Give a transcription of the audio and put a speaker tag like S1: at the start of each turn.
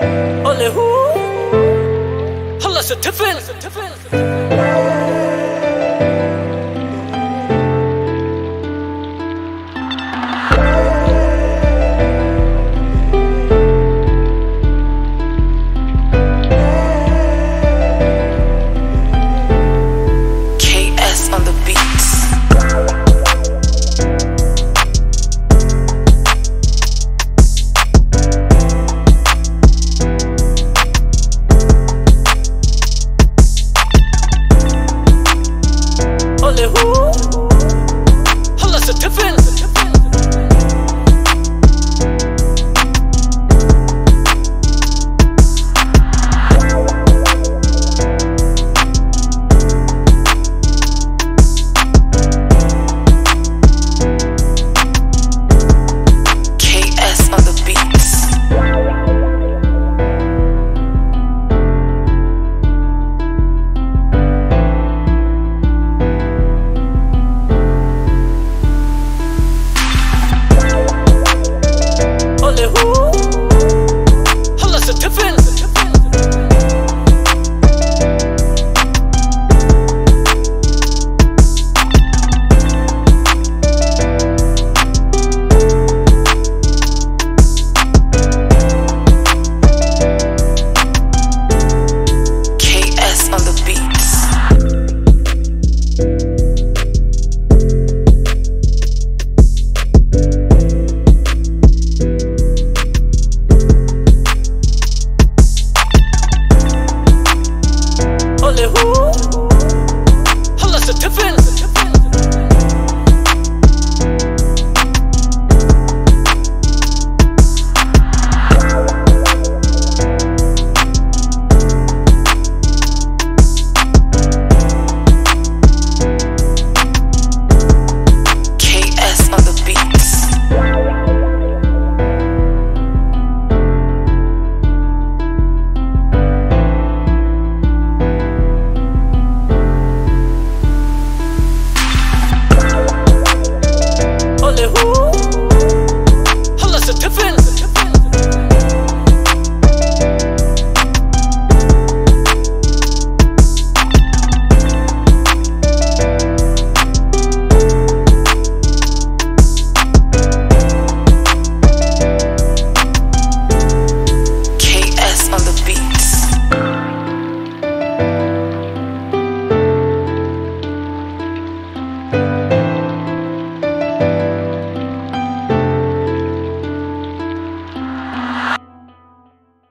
S1: Ole who? Ole who? me who